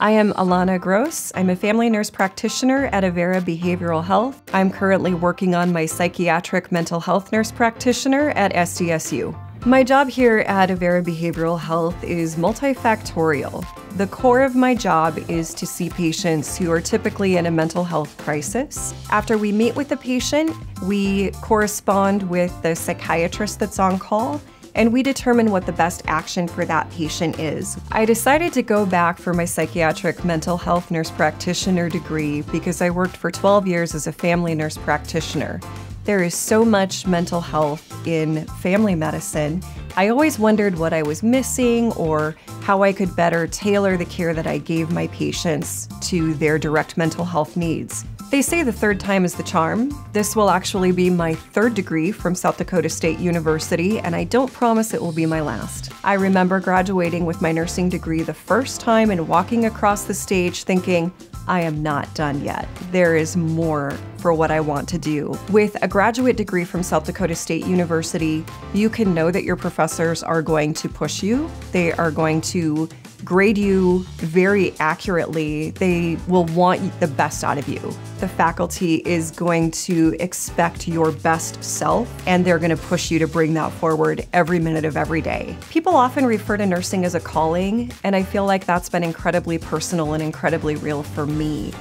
I am Alahna Gross. I'm a family nurse practitioner at Avera Behavioral Health. I'm currently working on my psychiatric mental health nurse practitioner at SDSU. My job here at Avera Behavioral Health is multifactorial. The core of my job is to see patients who are typically in a mental health crisis. After we meet with the patient, we correspond with the psychiatrist that's on call and we determine what the best action for that patient is. I decided to go back for my psychiatric mental health nurse practitioner degree because I worked for 12 years as a family nurse practitioner. There is so much mental health in family medicine. I always wondered what I was missing or how I could better tailor the care that I gave my patients to their direct mental health needs. They say the third time is the charm. This will actually be my third degree from South Dakota State University, and I don't promise it will be my last. I remember graduating with my nursing degree the first time and walking across the stage thinking, I am not done yet. There is more for what I want to do. With a graduate degree from South Dakota State University, you can know that your professors are going to push you. They are going to grade you very accurately. They will want the best out of you. The faculty is going to expect your best self and they're going to push you to bring that forward every minute of every day. People often refer to nursing as a calling, and I feel like that's been incredibly personal and incredibly real for me.